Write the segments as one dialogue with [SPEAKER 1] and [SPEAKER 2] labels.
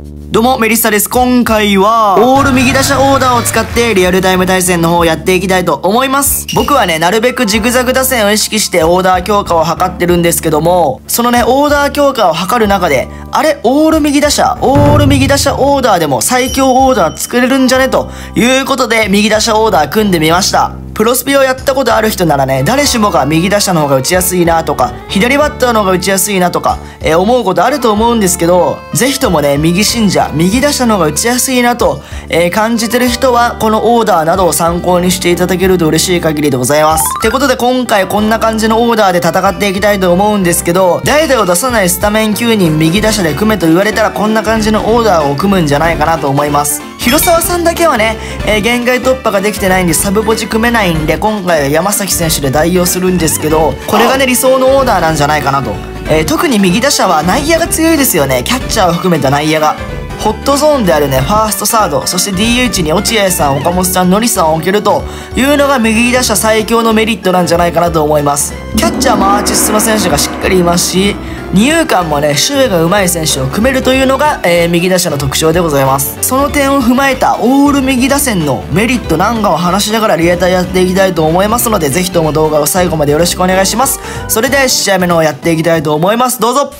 [SPEAKER 1] どうも、メリッサです。今回は、オール右打者オーダーを使ってリアルタイム対戦の方をやっていきたいと思います。僕はね、なるべくジグザグ打線を意識してオーダー強化を図ってるんですけども、そのね、オーダー強化を図る中で、あれ、オール右打者、オール右打者オーダーでも最強オーダー作れるんじゃね？ということで、右打者オーダー組んでみました。プロスピをやったことある人ならね、誰しもが右打者の方が打ちやすいなとか、左バッターの方が打ちやすいなとか、えー、思うことあると思うんですけど、ぜひともね、右信者、右打者の方が打ちやすいなと、えー、感じてる人は、このオーダーなどを参考にしていただけると嬉しい限りでございます。ってことで今回こんな感じのオーダーで戦っていきたいと思うんですけど、代打を出さないスタメン9人右打者で組めと言われたらこんな感じのオーダーを組むんじゃないかなと思います。広沢さんだけはね、えー、限界突破ができてないんでサブポジ組めないんで、今回は山崎選手で代用するんですけど、これがね、理想のオーダーなんじゃないかなと。えー、特に右打者は内野が強いですよね。キャッチャーを含めた内野が。ホットゾーンであるね、ファーストサード、そして DH に落合さん、岡本さん、ノリさんを置けるというのが右打者最強のメリットなんじゃないかなと思います。キャッチャーもアーチスマ選手がしっかりいますし、二遊間もね、守備が上手い選手を組めるというのが、えー、右打者の特徴でございます。その点を踏まえたオール右打線のメリットなんかを話しながらリエターやっていきたいと思いますので、ぜひとも動画を最後までよろしくお願いします。それでは試合目の方やっていきたいと思います。どうぞ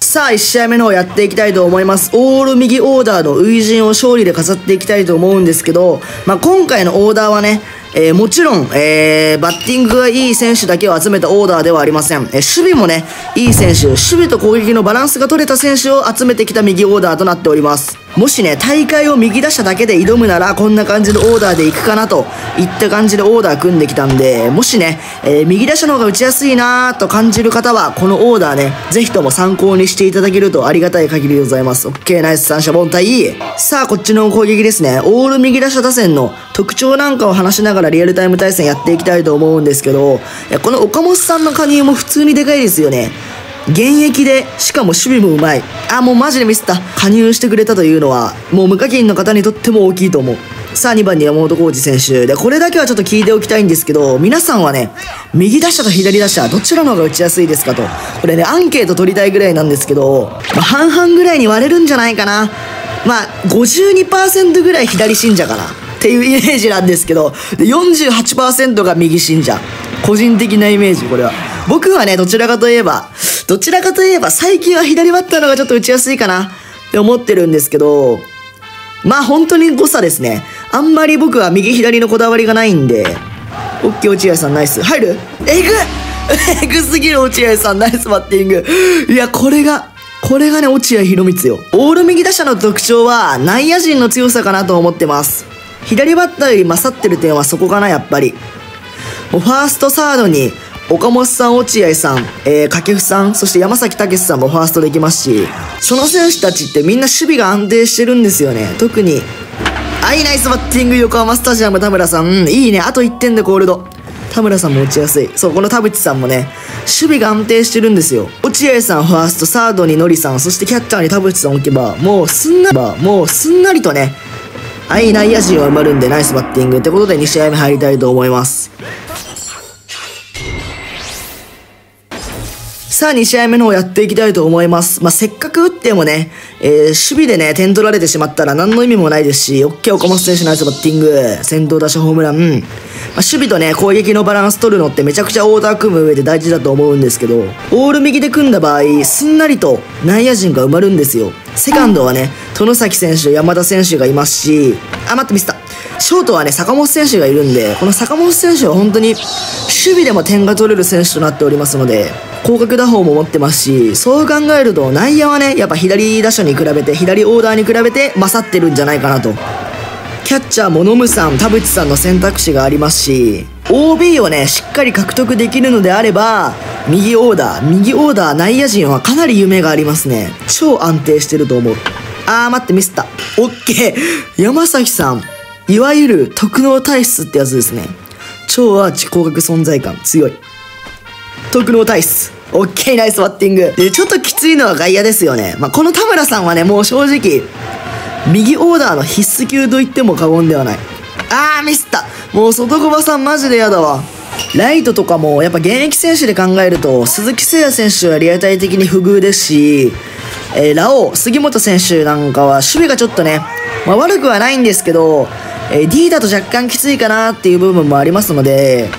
[SPEAKER 1] さあ、1試合目の方やっていきたいと思います。オール右オーダーの初陣を勝利で飾っていきたいと思うんですけど、まあ、今回のオーダーはね、えー、もちろん、えー、バッティングがいい選手だけを集めたオーダーではありません。えー、守備もね、いい選手、守備と攻撃のバランスが取れた選手を集めてきた右オーダーとなっております。もしね、大会を右打者だけで挑むなら、こんな感じのオーダーでいくかなといった感じでオーダー組んできたんで、もしね、えー、右打者の方が打ちやすいなーと感じる方は、このオーダーね、ぜひとも参考にしていただけるとありがたい限りでございます。オッケーナイス三者凡退。さあ、こっちの攻撃ですね。オール右打者打線の特徴なんかを話しながらリアルタイム対戦やっていきたいと思うんですけど、この岡本さんの加入も普通にでかいですよね。現役で、しかも守備もうまい。あ、もうマジでミスった。加入してくれたというのは、もう無課金の方にとっても大きいと思う。さあ2番に山本浩二選手。で、これだけはちょっと聞いておきたいんですけど、皆さんはね、右打者と左打者、どちらの方が打ちやすいですかと。これね、アンケート取りたいぐらいなんですけど、まあ、半々ぐらいに割れるんじゃないかな。まあ、52%ぐらい左信者かな。っていうイメージなんですけど、で、48%が右信者。個人的なイメージ、これは。僕はね、どちらかといえば、どちらかといえば最近は左バッターの方がちょっと打ちやすいかなって思ってるんですけど、まあ本当に誤差ですね。あんまり僕は右左のこだわりがないんで、オッケー落合さんナイス。入る？えぐえぐすぎる落合さんナイスバッティング。いや、これが、これがね、落合博光よ。オール右打者の特徴は内野陣の強さかなと思ってます。左バッターより勝ってる点はそこかな、やっぱり。もうファーストサードに岡本さん、落合さん、えー、掛布さん、そして山崎武さんもファーストできますし、その選手たちってみんな守備が安定してるんですよね。特に、アイナイスバッティング横浜スタジアム田村さん、うん、いいね、あと1点でコールド。田村さんも打ちやすい。そう、この田淵さんもね、守備が安定してるんですよ。落合さんファースト、サードにノリさん、そしてキャッチャーに田淵さん置けば、もうすんなり、もうすんなりとね、はい、内野陣は埋まるんでナイスバッティングってことで2試合目入りたいと思います。さあ、2試合目の方やっていきたいと思います。まあ、せっかく打ってもね、えー、守備でね、点取られてしまったら何の意味もないですし、OK 岡本選手ナイスバッティング、先頭打者ホームラン、まあ、守備とね、攻撃のバランス取るのってめちゃくちゃオーダー組む上で大事だと思うんですけど、オール右で組んだ場合、すんなりと内野陣が埋まるんですよ。セカンドはね、外崎選手、山田選手がいますし、あ、待ってミスった。ショートはね、坂本選手がいるんで、この坂本選手は本当に守備でも点が取れる選手となっておりますので、広角打法も持ってますし、そう考えると内野はね、やっぱ左打者に比べて、左オーダーに比べて勝ってるんじゃないかなと。キャッチャーもノムさん、田淵さんの選択肢がありますし、OB をね、しっかり獲得できるのであれば、右オーダー、右オーダー内野陣はかなり夢がありますね。超安定してると思う。あー、待って、ミスった。オッケー。山崎さん、いわゆる特能体質ってやつですね。超アーチ広角存在感強い。特能体質。オッケーナイスバッティング。で、ちょっときついのは外野ですよね。まあ、この田村さんはね、もう正直、右オーダーの必須級と言っても過言ではない。あー、ミスった。もう外小場さんマジでやだわ。ライトとかもやっぱ現役選手で考えると鈴木誠也選手はリアタイ的に不遇ですし、えー、ラオウ杉本選手なんかは守備がちょっとね、まあ、悪くはないんですけど、え、D だと若干きついかなっていう部分もありますので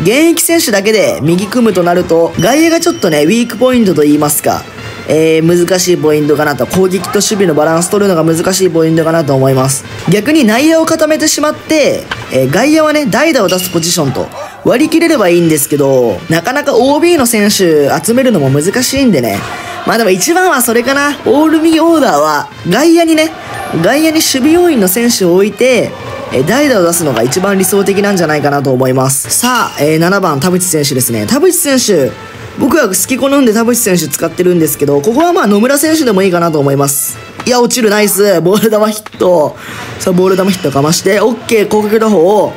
[SPEAKER 1] 現役選手だけで右組むとなると外野がちょっとねウィークポイントと言いますかえー、難しいポイントかなと攻撃と守備のバランス取るのが難しいポイントかなと思います。逆に内野を固めてしまって、えー、外野はね代打を出すポジションと割り切れればいいんですけどなかなか OB の選手集めるのも難しいんでね。まあでも一番はそれかな。オール右オーダーは外野にね外野に守備要員の選手を置いてえ代打を出すのが一番理想的なんじゃないかなと思います。さあ、えー、7番、田淵選手ですね。田淵選手、僕は好き好んで田淵選手使ってるんですけど、ここはまあ野村選手でもいいかなと思います。いや、落ちる、ナイス。ボール球ヒット。さあ、ボール球ヒットかまして、オッケー、広角打法を。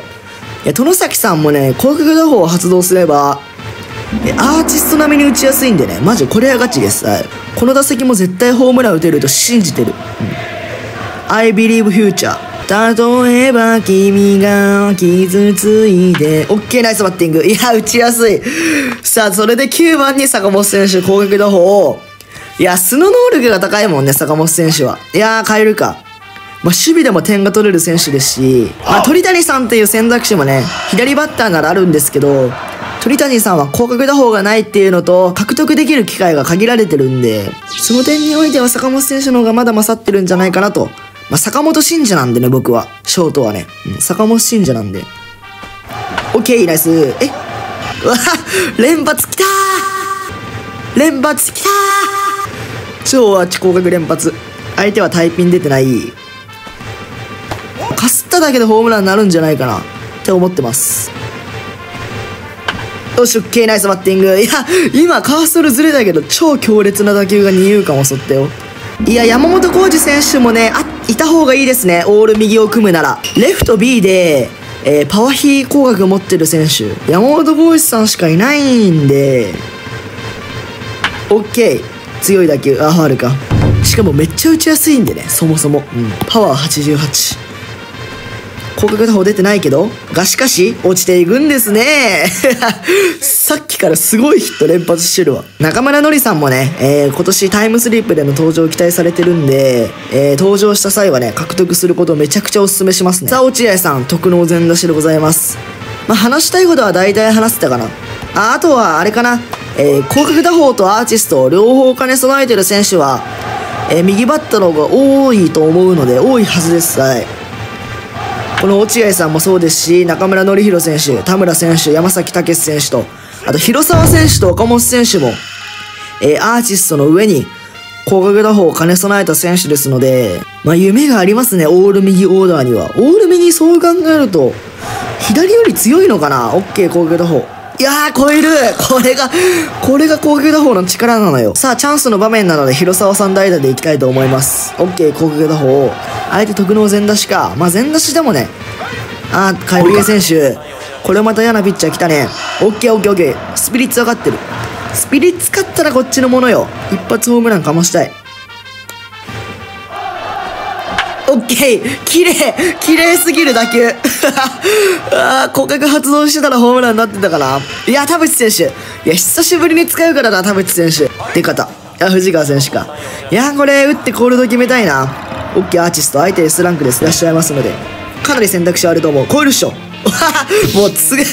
[SPEAKER 1] いや、殿崎さんもね、広角打法を発動すれば、アーティスト並みに打ちやすいんでね、マジこれはガチです。はい。この打席も絶対ホームラン打てると信じてる。うん、I believe future. 例えば君が傷ついて、オッケーナイスバッティング。いや、打ちやすい。さあ、それで9番に坂本選手攻撃打法。いや、素の能力が高いもんね、坂本選手は。いやー、変えるか。まあ、守備でも点が取れる選手ですし、まあ、鳥谷さんっていう選択肢もね、左バッターならあるんですけど、鳥谷さんは広角打法がないっていうのと、獲得できる機会が限られてるんで、その点においては坂本選手の方がまだ勝ってるんじゃないかなとまあ、坂本信者なんでね、僕は。ショートはね。うん、坂本信者なんで。オッケー、ナイス。え？うわ連発きたー連発きたー超アーチ広角連発。相手はタイピン出てない。かすっただけでホームランになるんじゃないかな。って思ってます。よし、オッケー、ナイスバッティング。いや、今カーソルずれたけど、超強烈な打球が二遊間を襲ったよ。いや、山本浩二選手もね、あ、いた方がいいですね。オール右を組むなら。レフト B で、えー、パワーヒー工学を持ってる選手。山本剛志さんしかいないんで、オッケー。強い打球。あ、ファールか。しかもめっちゃ打ちやすいんでね、そもそも。うん。パワー88。広角打法出てないけど、がしかし、落ちていくんですね。さっきからすごいヒット連発してるわ。中村のりさんもね、えー、今年タイムスリップでの登場期待されてるんで、えー、登場した際はね、獲得することをめちゃくちゃお勧めしますね。さあ、落合さん、特納全出しでございます。まあ、話したいことは大体話せたかな。あ、あとは、あれかな。えー、広角打法とアーティスト、両方兼ね備えてる選手は、えー、右バッターの方が多いと思うので、多いはずです。はい。この落合さんもそうですし、中村紀弘選手、田村選手、山崎武選手と、あと広沢選手と岡本選手も、えー、アーティストの上に、高角打法を兼ね備えた選手ですので、まあ夢がありますね、オール右オーダーには。オール右そう考えると、左より強いのかな？オッケー高角打法。いやー、超えるこれが、これが高級打法の力なのよ。さあ、チャンスの場面なので、広沢さん代打でいきたいと思います。オッケー、高級打法。相手特納全出しか。まあ、全出しでもね。あー、カイル選手。これまた嫌なピッチャー来たね。オッケー、オッケー、オッケー。スピリッツ上がってる。スピリッツ勝ったらこっちのものよ。一発ホームランかましたい。オッケー綺麗綺麗すぎる打球 ああ、骨格発動してたらホームランになってたかないや、田淵選手。いや、久しぶりに使うからな、田淵選手。出方。いや、藤川選手か。いや、これ、打ってコールド決めたいな。オッケーアーティスト、相手 S ランクです。いらっしゃいますので。かなり選択肢あると思う。超えるっしょ。もうすげ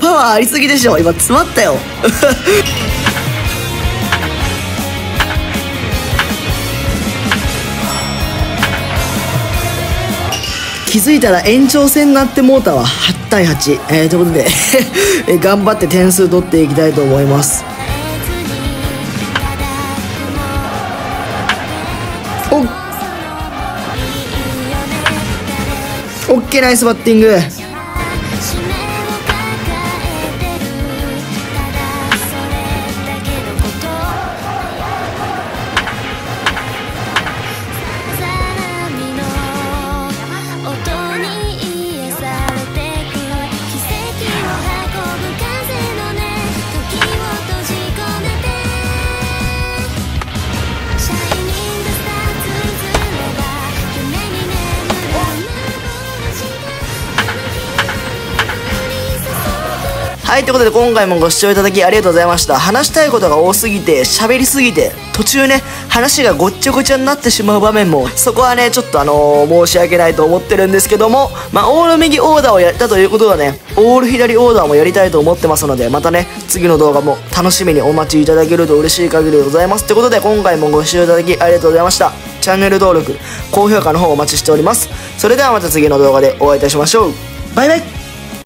[SPEAKER 1] パワーありすぎでしょ。今、詰まったよ。気づいたら延長戦になってモーターは8対8、えー、ということで 頑張って点数取っていきたいと思います。おオッケーナイスバッティング。はい、ということで今回もご視聴いただきありがとうございました。話したいことが多すぎて、喋りすぎて、途中ね、話がごっちゃごちゃになってしまう場面も、そこはね、ちょっとあのー、申し訳ないと思ってるんですけども、まあ、オール右オーダーをやったということはね、オール左オーダーもやりたいと思ってますので、またね、次の動画も楽しみにお待ちいただけると嬉しい限りでございます。ということで、今回もご視聴いただきありがとうございました。チャンネル登録、高評価の方お待ちしております。それではまた次の動画でお会いいたしましょう。バイバイ